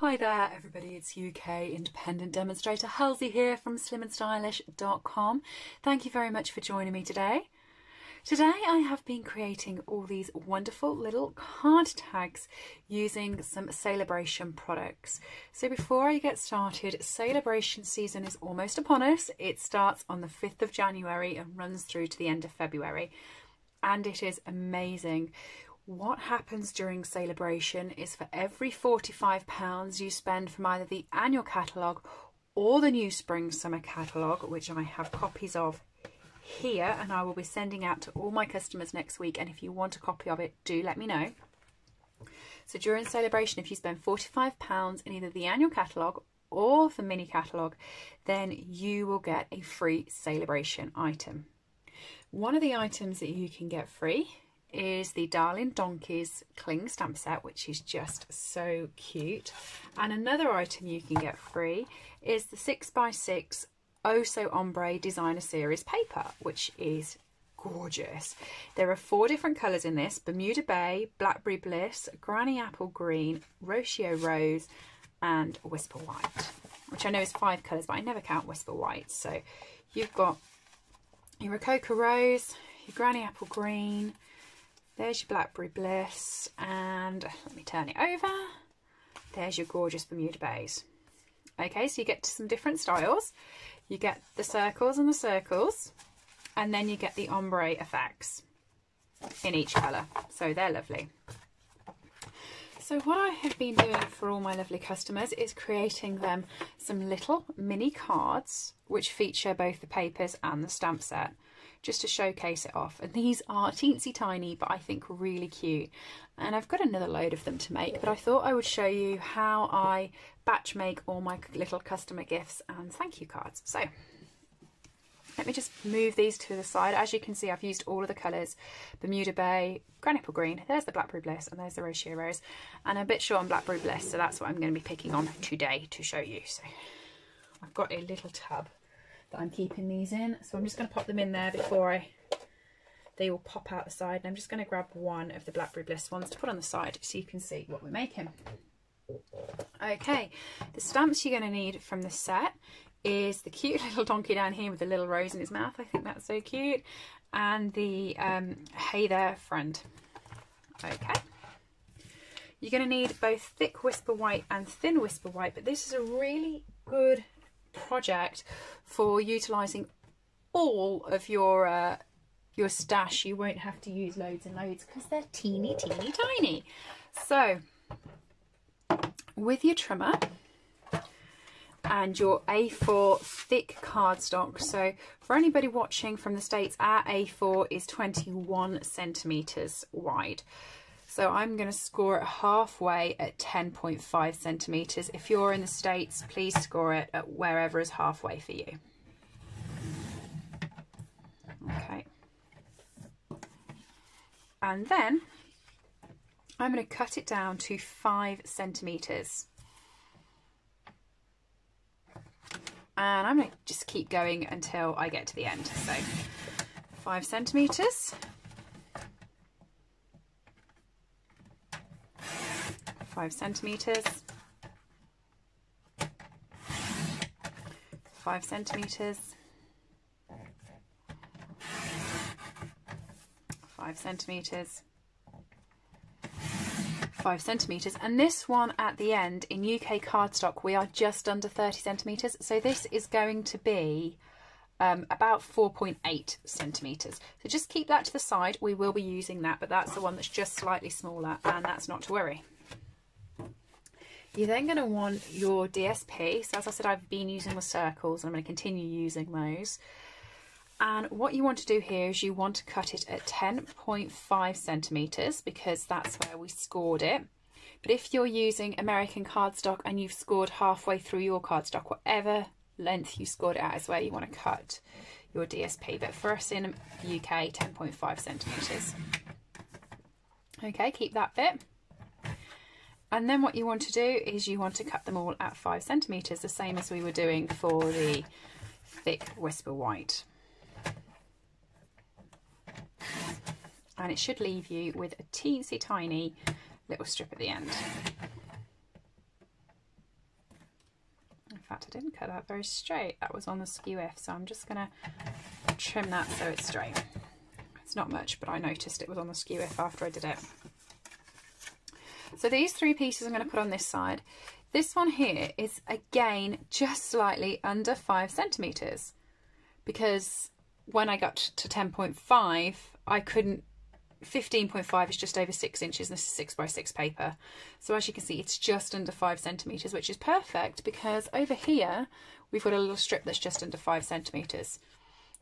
Hi there everybody, it's UK independent demonstrator Helzie here from slimmandstylish.com. Thank you very much for joining me today. Today I have been creating all these wonderful little card tags using some Sale-a-bration products. So before I get started, Sale-a-bration season is almost upon us. It starts on the 5th of January and runs through to the end of February and it is amazing. What happens during Sale-a-bration is for every £45 you spend from either the annual catalogue or the new spring summer catalogue, which I have copies of here and I will be sending out to all my customers next week. And if you want a copy of it, do let me know. So during Sale-a-bration, if you spend £45 in either the annual catalogue or the mini catalogue, then you will get a free Sale-a-bration item. One of the items that you can get free is the Darling Donkeys Cling Stamp Set, which is just so cute. And another item you can get free is the 6x6 Oso Ombre Designer Series paper, which is gorgeous. There are four different colours in this, Bermuda Bay, Blackberry Bliss, Granny Apple Green, Rococo Rose and Whisper White, which I know is five colours, but I never count Whisper White. So you've got your Rococo Rose, your Granny Apple Green, there's your Blackberry Bliss, and let me turn it over. There's your gorgeous Bermuda Bays. Okay, so you get some different styles. You get the circles and the circles, and then you get the ombre effects in each colour. So they're lovely. So what I have been doing for all my lovely customers is creating them some little mini cards which feature both the papers and the stamp set just to showcase it off. And these are teensy tiny, but I think really cute. And I've got another load of them to make, but I thought I would show you how I batch make all my little customer gifts and thank you cards. So let me just move these to the side. As you can see, I've used all of the colours. Bermuda Bay, Granny Apple Green, there's the Blackberry Bliss, and there's the Rococo Rose. And I'm a bit short on Blackberry Bliss, so that's what I'm going to be picking on today to show you. So I've got a little tub that I'm keeping these in. So I'm just going to pop them in there before I they will pop out the side. And I'm just going to grab one of the Blackberry Bliss ones to put on the side so you can see what we're making. Okay, the stamps you're going to need from the set is the cute little donkey down here with the little rose in his mouth. I think that's so cute. And the um, Hey There Friend. Okay. You're going to need both thick whisper white and thin whisper white, but this is a really good project for utilising all of your uh, your stash. You won't have to use loads and loads because they're teeny, teeny, tiny. So with your trimmer and your A4 thick cardstock. So for anybody watching from the States, our A4 is 21 centimetres wide. So I'm going to score it halfway at 10.5 centimetres. If you're in the States, please score it at wherever is halfway for you. Okay. And then I'm going to cut it down to five centimetres. And I'm going to just keep going until I get to the end. So five centimetres. Five centimeters, five centimeters, five centimeters, five centimeters. And this one at the end in UK cardstock we are just under 30 centimeters. So this is going to be um, about 4.8 centimeters. So just keep that to the side. We will be using that but that's the one that's just slightly smaller and that's not to worry you're then going to want your DSP. So as I said, I've been using the circles and I'm going to continue using those. And what you want to do here is you want to cut it at 10.5 centimetres because that's where we scored it. But if you're using American cardstock and you've scored halfway through your cardstock, whatever length you scored it at is where you want to cut your DSP. But for us in the UK, 10.5 centimetres. Okay, keep that bit. And then what you want to do is you want to cut them all at five centimetres, the same as we were doing for the thick Whisper White. And it should leave you with a teensy tiny little strip at the end. In fact, I didn't cut that very straight. That was on the skew so I'm just going to trim that so it's straight. It's not much, but I noticed it was on the skew after I did it. So these three pieces I'm going to put on this side. This one here is again just slightly under five centimetres because when I got to 10.5 I couldn't 15.5 is just over six inches and this is six by six paper. So as you can see it's just under five centimeters which is perfect because over here we've got a little strip that's just under five centimeters.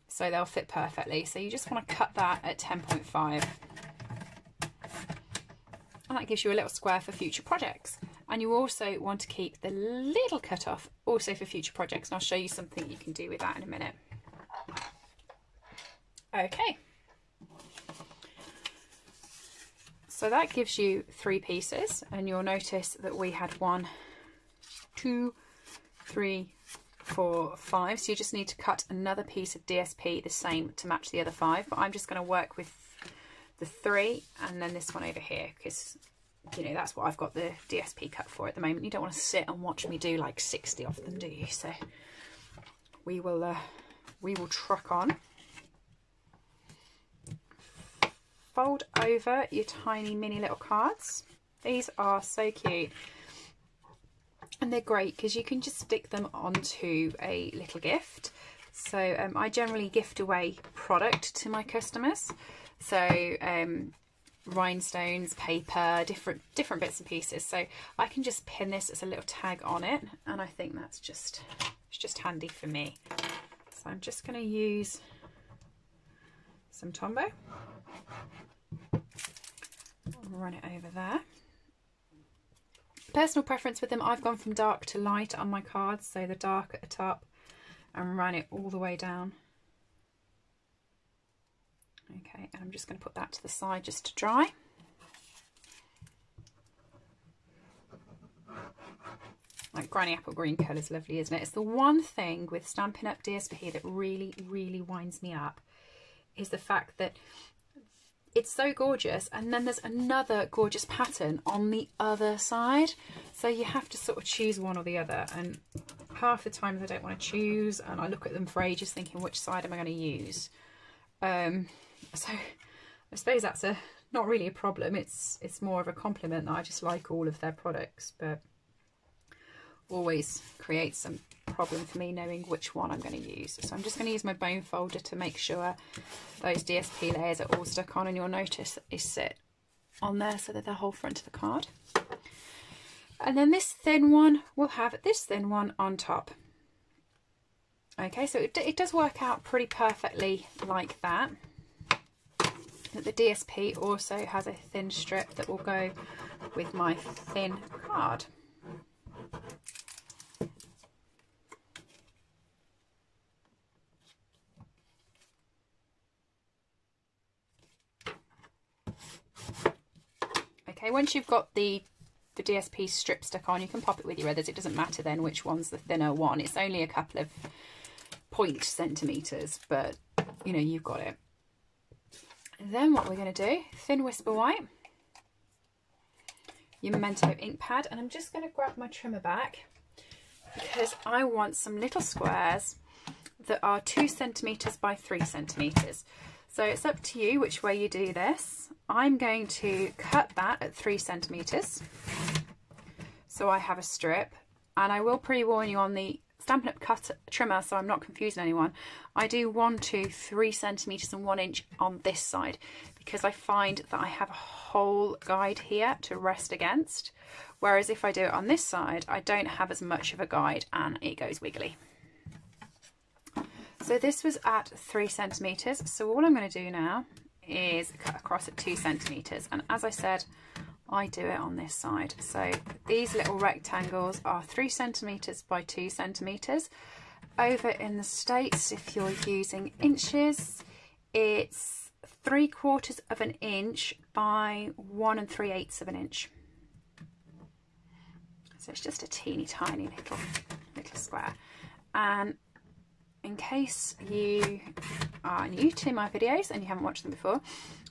So they'll fit perfectly. So you just want to cut that at 10.5 and that gives you a little square for future projects. And you also want to keep the little cut off also for future projects and I'll show you something you can do with that in a minute. Okay. So that gives you three pieces and you'll notice that we had one two three four five. So you just need to cut another piece of DSP the same to match the other five but I'm just going to work with the three and then this one over here because you know that's what I've got the DSP cut for at the moment. You don't want to sit and watch me do like 60 of them do you? So we will uh, we will truck on. Fold over your tiny mini little cards. These are so cute. And they're great because you can just stick them onto a little gift. So um, I generally gift away product to my customers so um, rhinestones, paper, different different bits and pieces. So I can just pin this as a little tag on it, and I think that's just it's just handy for me. So I'm just going to use some Tombow, run it over there. Personal preference with them, I've gone from dark to light on my cards, so the dark at the top, and run it all the way down Okay, and I'm just going to put that to the side just to dry. Like Granny Apple Green colour is lovely, isn't it? It's the one thing with Stampin' Up! DSP that really, really winds me up is the fact that it's so gorgeous and then there's another gorgeous pattern on the other side so you have to sort of choose one or the other and half the times I don't want to choose and I look at them for ages thinking which side am I going to use um, so I suppose that's a not really a problem. It's it's more of a compliment that I just like all of their products, but always creates some problem for me knowing which one I'm going to use. So I'm just going to use my bone folder to make sure those DSP layers are all stuck on and you'll notice that they sit on there so that the whole front of the card. And then this thin one will have this thin one on top. Okay, so it, it does work out pretty perfectly like that the DSP also has a thin strip that will go with my thin card. Okay, once you've got the the DSP strip stuck on, you can pop it with your others. It doesn't matter then which one's the thinner one. It's only a couple of point centimetres, but you know, you've got it. Then what we're going to do, Thin Whisper White, your Memento ink pad, and I'm just going to grab my trimmer back because I want some little squares that are two centimetres by three centimetres. So it's up to you which way you do this. I'm going to cut that at three centimetres. So I have a strip and I will pre-warn you on the Stampin' Up cut trimmer so I'm not confusing anyone. I do one, two, three centimetres and one inch on this side because I find that I have a whole guide here to rest against. Whereas if I do it on this side, I don't have as much of a guide and it goes wiggly. So this was at three centimetres. So all I'm going to do now is cut across at two centimetres. And as I said, I do it on this side. So these little rectangles are three centimetres by two centimetres. Over in the States, if you're using inches, it's three quarters of an inch by one and three eighths of an inch. So it's just a teeny tiny little, little square. And in case you are new to my videos and you haven't watched them before,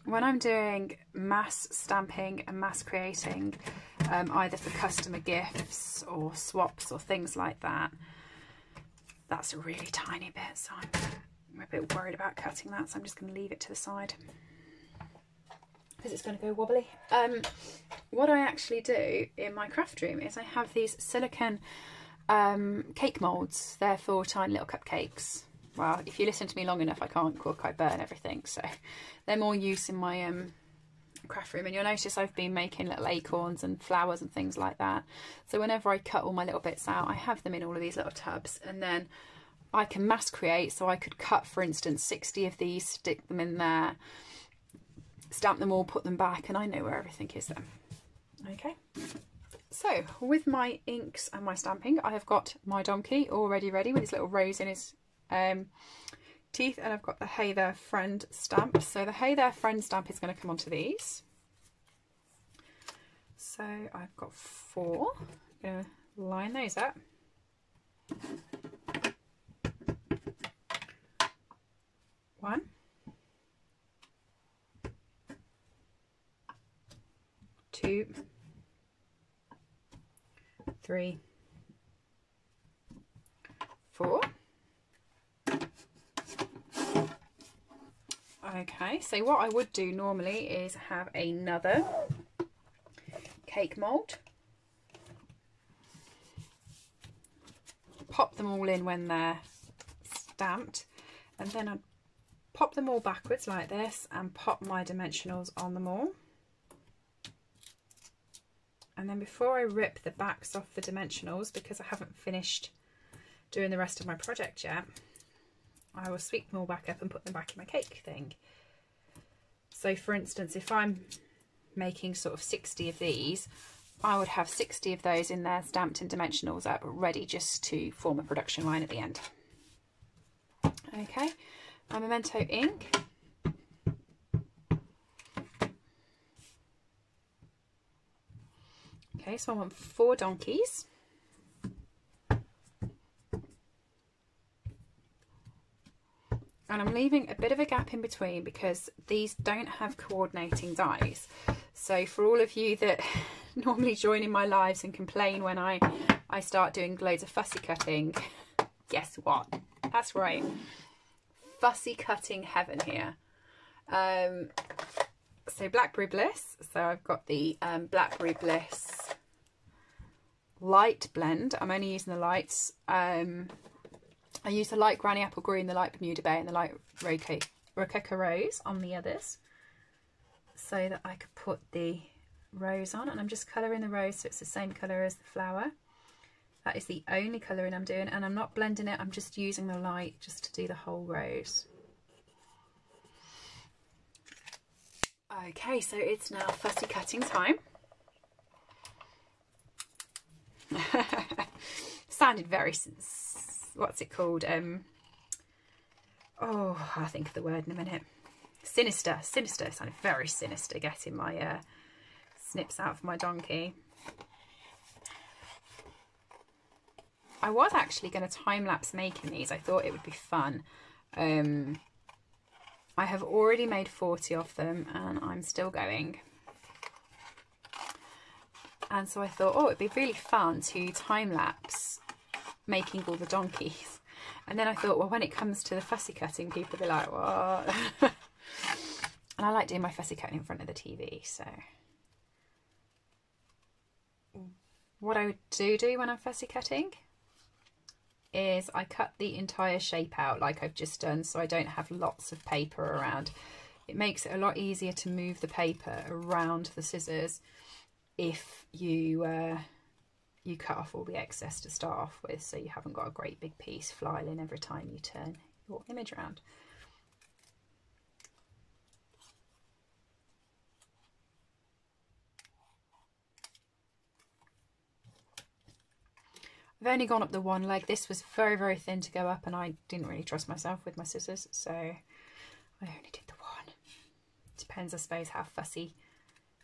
when I'm doing mass stamping and mass creating, um, either for customer gifts or swaps or things like that, that's a really tiny bit, so I'm, a bit worried about cutting that, so I'm just going to leave it to the side because it's going to go wobbly. Um, what I actually do in my craft room is I have these silicone um, cake moulds. They're for tiny little cupcakes. Well, if you listen to me long enough, I can't cook, I burn everything. So they're more use in my um, craft room. And you'll notice I've been making little acorns and flowers and things like that. So whenever I cut all my little bits out, I have them in all of these little tubs. And then I can mass create. So I could cut, for instance, 60 of these, stick them in there, stamp them all, put them back, and I know where everything is then. Okay. So with my inks and my stamping, I have got my donkey already ready with his little rose in his um, teeth and I've got the Hey There Friend stamp. So the Hey There Friend stamp is going to come onto these. So I've got four. I'm going to line those up. One. Two. Three. Four. Okay, so what I would do normally is have another cake mould. Pop them all in when they're stamped and then I'd pop them all backwards like this and pop my dimensionals on them all. And then before I rip the backs off the dimensionals, because I haven't finished doing the rest of my project yet, I will sweep them all back up and put them back in my cake thing. So for instance, if I'm making sort of 60 of these, I would have 60 of those in there stamped in dimensionals up ready just to form a production line at the end. Okay, my Memento ink. Okay, so I want four donkeys. And I'm leaving a bit of a gap in between because these don't have coordinating dies. So for all of you that normally join in my lives and complain when I I start doing loads of fussy cutting guess what? That's right. Fussy cutting heaven here. Um, so Blackberry Bliss so I've got the um, Blackberry Bliss light blend. I'm only using the lights um, I use the light Granny Apple Green, the light Bermuda Bay and the light Rococo Rose on the others so that I could put the rose on and I'm just colouring the rose so it's the same colour as the flower. That is the only colouring I'm doing and I'm not blending it, I'm just using the light just to do the whole rose. Okay, so it's now fussy cutting time. Sounded very what's it called? Um, oh, I'll think of the word in a minute. Sinister, sinister, sounded very sinister getting my uh, snips out for my donkey. I was actually going to time-lapse making these. I thought it would be fun. Um, I have already made 40 of them and I'm still going. And so I thought, oh, it'd be really fun to time-lapse making all the donkeys. And then I thought, well, when it comes to the fussy cutting, people be like, what? and I like doing my fussy cutting in front of the TV, so. What I do do when I'm fussy cutting is I cut the entire shape out like I've just done so I don't have lots of paper around. It makes it a lot easier to move the paper around the scissors if you uh, you cut off all the excess to start off with so you haven't got a great big piece flying every time you turn your image around. I've only gone up the one leg. This was very, very thin to go up and I didn't really trust myself with my scissors, so I only did the one. Depends, I suppose, how fussy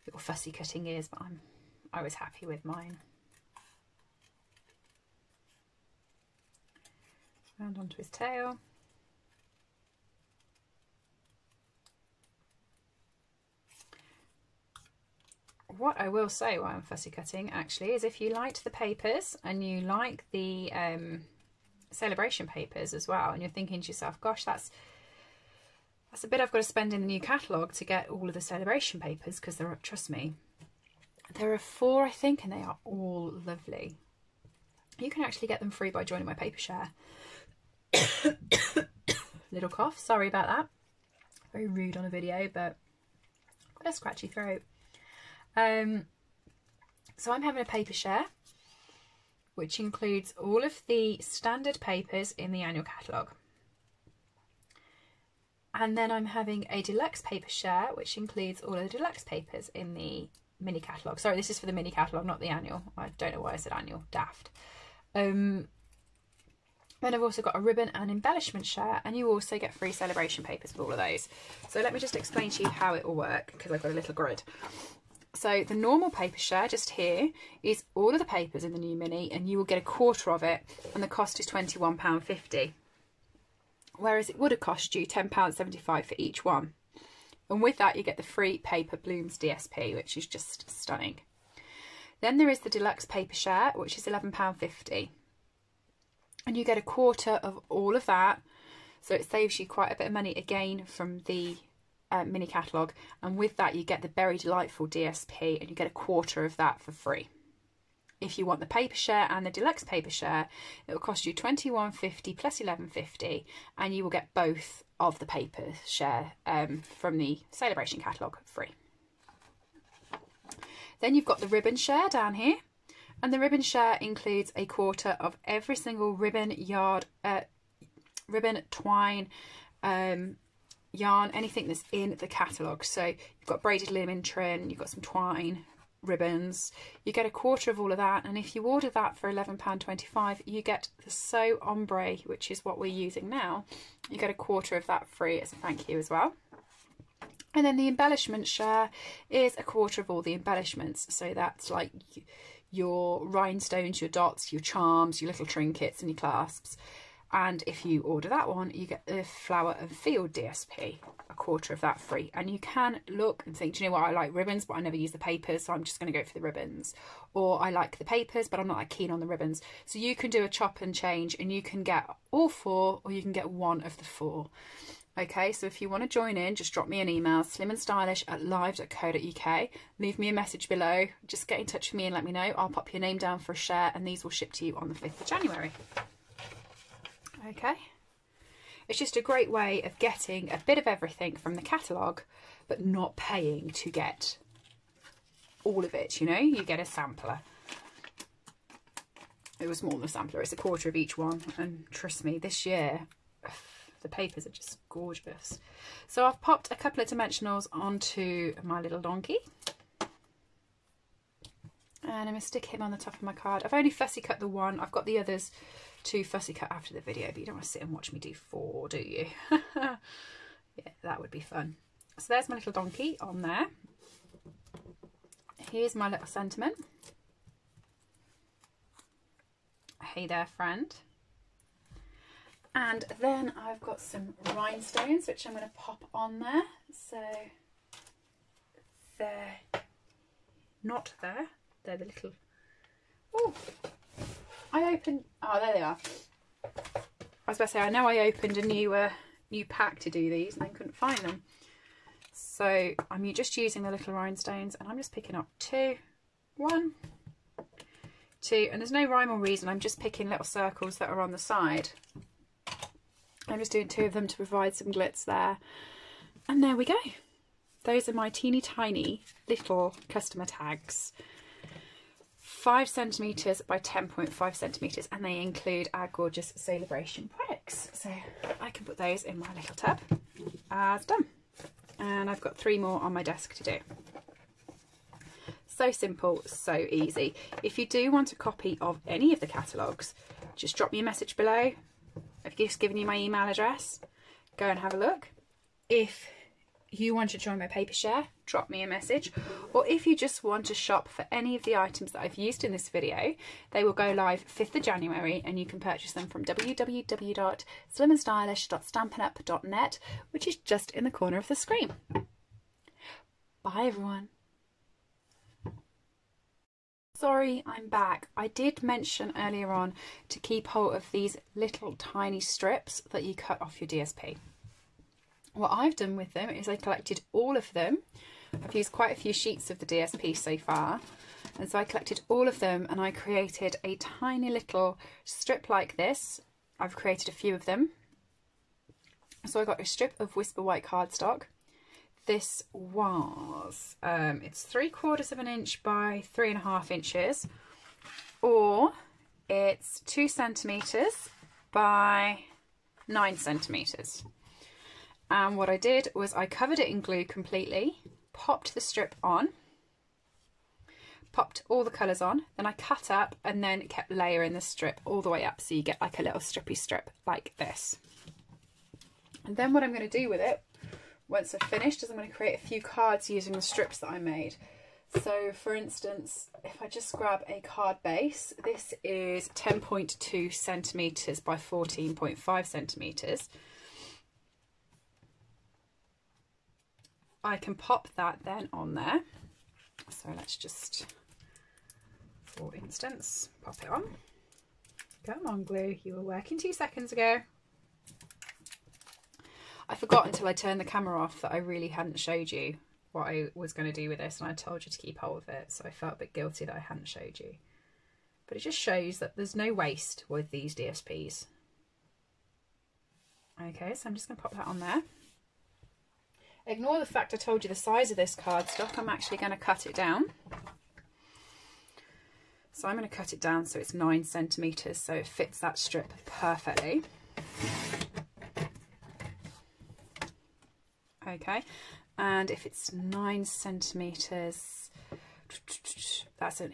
your fussy cutting is, but I'm I was happy with mine. Round onto his tail. What I will say while I'm fussy cutting actually is if you liked the papers and you like the um, Sale-a-bration papers as well, and you're thinking to yourself, gosh, that's that's a bit I've got to spend in the new catalogue to get all of the Sale-a-bration papers because there are, trust me, there are four, I think, and they are all lovely. You can actually get them free by joining my paper share. Little cough, sorry about that. Very rude on a video, but got a scratchy throat. Um, so I'm having a paper share, which includes all of the standard papers in the annual catalogue. And then I'm having a deluxe paper share, which includes all of the deluxe papers in the mini catalogue. Sorry, this is for the mini catalogue, not the annual. I don't know why I said annual. Daft. Um, then I've also got a ribbon and embellishment share, and you also get free Sale-a-bration papers with all of those. So let me just explain to you how it will work because I've got a little grid. So the normal paper share just here is all of the papers in the new mini, and you will get a quarter of it, and the cost is £21.50. Whereas it would have cost you £10.75 for each one. And with that, you get the free paper Blooms DSP, which is just stunning. Then there is the deluxe paper share, which is £11.50. And you get a quarter of all of that. So it saves you quite a bit of money again from the uh, mini catalogue. And with that, you get the Berry Delightful DSP and you get a quarter of that for free. If you want the paper share and the deluxe paper share, it will cost you twenty one fifty plus eleven fifty, and you will get both of the paper share um, from the Sale-a-bration catalogue free. Then you've got the ribbon share down here, and the ribbon share includes a quarter of every single ribbon, yard, uh, ribbon, twine, um, yarn, anything that's in the catalogue. So you've got braided linen trim, you've got some twine, ribbons. You get a quarter of all of that, and if you order that for £11.25, you get the So Ombre, which is what we're using now. You get a quarter of that free as a thank you as well. And then the embellishment share is a quarter of all the embellishments. So that's like your rhinestones, your dots, your charms, your little trinkets and your clasps. And if you order that one, you get the Flower and Field DSP, a quarter of that free. And you can look and think, do you know what, I like ribbons, but I never use the papers, so I'm just going to go for the ribbons. Or I like the papers, but I'm not that keen on the ribbons. So you can do a chop and change, and you can get all four, or you can get one of the four. Okay, so if you want to join in, just drop me an email, slimmandstylish at live.co.uk. Leave me a message below. Just get in touch with me and let me know. I'll pop your name down for a share, and these will ship to you on the 5th of January okay? It's just a great way of getting a bit of everything from the catalogue, but not paying to get all of it, you know? You get a sampler. It was more than a sampler, it's a quarter of each one. And trust me, this year, the papers are just gorgeous. So I've popped a couple of dimensionals onto my little donkey. And I'm going to stick him on the top of my card. I've only fussy cut the one. I've got the others too fussy cut after the video, but you don't want to sit and watch me do four, do you? yeah, that would be fun. So there's my little donkey on there. Here's my little sentiment. Hey there, friend. And then I've got some rhinestones, which I'm going to pop on there. So they're not there. They're the little... Oh, I opened. Oh, there they are. I was about to say, I know I opened a new uh, new pack to do these and I couldn't find them. So I'm just using the little rhinestones and I'm just picking up two, one, two, and there's no rhyme or reason. I'm just picking little circles that are on the side. I'm just doing two of them to provide some glitz there. And there we go. Those are my teeny tiny little customer tags. 5 centimetres by 10.5 centimetres and they include our gorgeous Sale-a-bration products. So I can put those in my little tub as done. And I've got three more on my desk to do. So simple, so easy. If you do want a copy of any of the catalogues, just drop me a message below. I've just given you my email address. Go and have a look. If you want to join my paper share, drop me a message. Or if you just want to shop for any of the items that I've used in this video, they will go live 5th of January and you can purchase them from www.slimmandstylish.stampinup.net, which is just in the corner of the screen. Bye everyone. Sorry, I'm back. I did mention earlier on to keep hold of these little tiny strips that you cut off your DSP. What I've done with them is I collected all of them. I've used quite a few sheets of the DSP so far. And so I collected all of them and I created a tiny little strip like this. I've created a few of them. So I got a strip of Whisper White cardstock this was, um, it's three quarters of an inch by three and a half inches, or it's two centimetres by nine centimetres. And what I did was I covered it in glue completely, popped the strip on, popped all the colours on, then I cut up and then kept layering the strip all the way up so you get like a little strippy strip like this. And then what I'm going to do with it once I've finished is I'm going to create a few cards using the strips that I made. So for instance, if I just grab a card base, this is 10.2 centimetres by 14.5 centimetres. I can pop that then on there. So let's just, for instance, pop it on. Come on glue, you were working two seconds ago. I forgot until I turned the camera off that I really hadn't showed you what I was going to do with this and I told you to keep hold of it so I felt a bit guilty that I hadn't showed you. But it just shows that there's no waste with these DSPs. Okay, so I'm just going to pop that on there. Ignore the fact I told you the size of this cardstock. I'm actually going to cut it down. So I'm going to cut it down so it's 9 centimetres so it fits that strip perfectly. Okay. And if it's nine centimeters that's a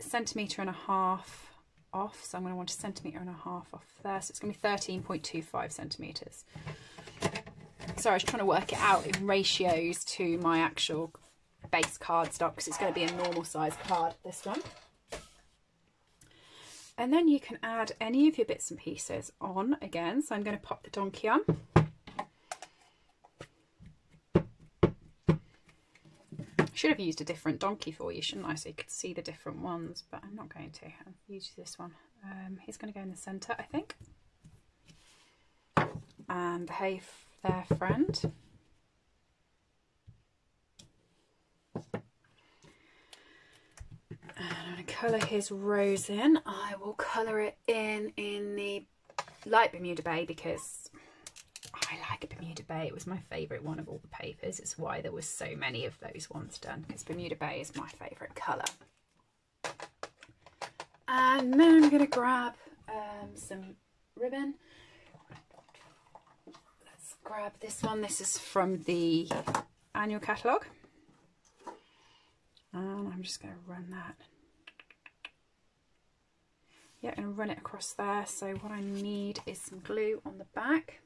centimeter and a half off. So I'm going to want a centimeter and a half off there. So it's going to be 13.25 centimeters. So I was trying to work it out in ratios to my actual base card stock because it's going to be a normal size card this one. And then you can add any of your bits and pieces on again. So I'm going to pop the donkey on should have used a different donkey for you, shouldn't I? So you could see the different ones, but I'm not going to. I'll use this one. Um, he's going to go in the centre, I think. And hey there, friend. And I'm going to colour his rose in. I will colour it in in the light Bermuda Bay because Bermuda Bay. It was my favourite one of all the papers. It's why there was so many of those ones done because Bermuda Bay is my favourite colour. And then I'm going to grab um, some ribbon. Let's grab this one. This is from the annual catalogue. And I'm just going to run that. Yeah, to run it across there. So what I need is some glue on the back.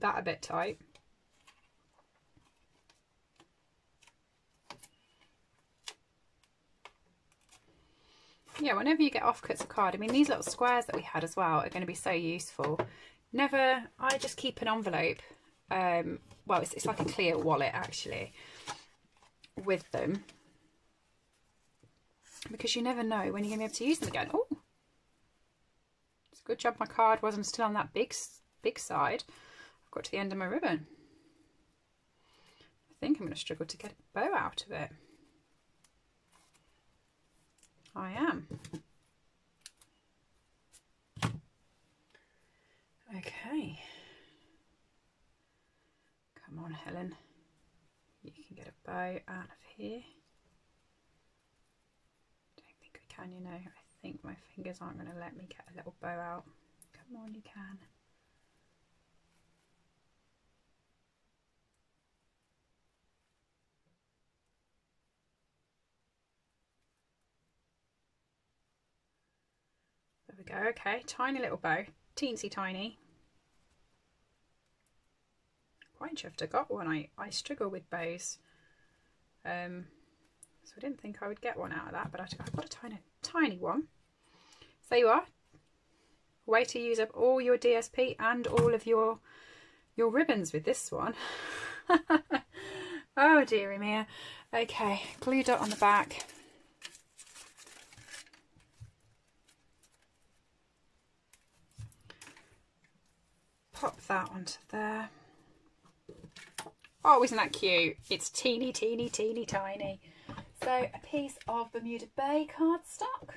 That a bit tight. Yeah, whenever you get offcuts of card, I mean, these little squares that we had as well are going to be so useful. Never, I just keep an envelope, um, well, it's, it's like a clear wallet actually, with them. Because you never know when you're going to be able to use them again. Oh, it's a good job my card wasn't still on that big, big side got to the end of my ribbon. I think I'm going to struggle to get a bow out of it. I am. Okay. Come on, Helen. You can get a bow out of here. Don't think we can, you know. I think my fingers aren't going to let me get a little bow out. Come on, you can. Go. Okay, tiny little bow, teensy tiny. quite chuffed I got one. I, I struggle with bows. Um, so I didn't think I would get one out of that, but I, have got a tiny, tiny one. So you are. Way to use up all your DSP and all of your your ribbons with this one. oh dearie me. Okay, glue dot on the back. Pop that onto there. Oh, isn't that cute? It's teeny, teeny, teeny, tiny. So a piece of Bermuda Bay cardstock.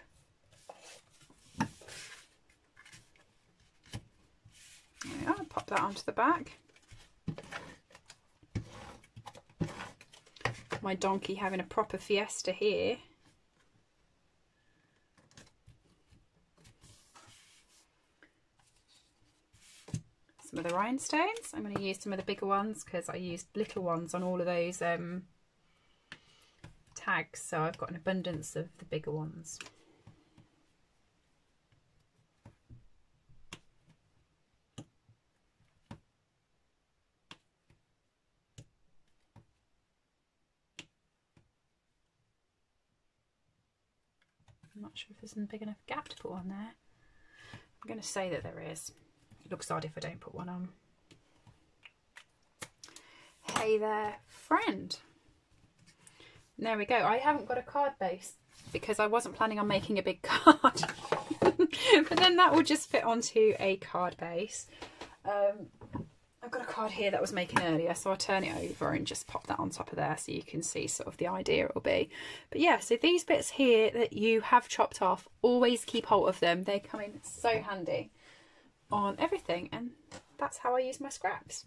There pop that onto the back. My donkey having a proper fiesta here. Of the rhinestones. I'm going to use some of the bigger ones because I used little ones on all of those um, tags. So I've got an abundance of the bigger ones. I'm not sure if there's a big enough gap to put on there. I'm going to say that there is. Looks odd if I don't put one on. Hey there, friend. There we go. I haven't got a card base because I wasn't planning on making a big card. but then that will just fit onto a card base. Um, I've got a card here that I was making earlier, so I'll turn it over and just pop that on top of there so you can see sort of the idea it will be. But yeah, so these bits here that you have chopped off, always keep hold of them. They come in so handy on everything and that's how I use my scraps.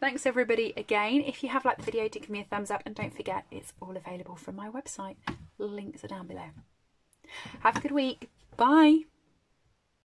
Thanks everybody again. If you have liked the video, do give me a thumbs up and don't forget it's all available from my website. Links are down below. Have a good week. Bye.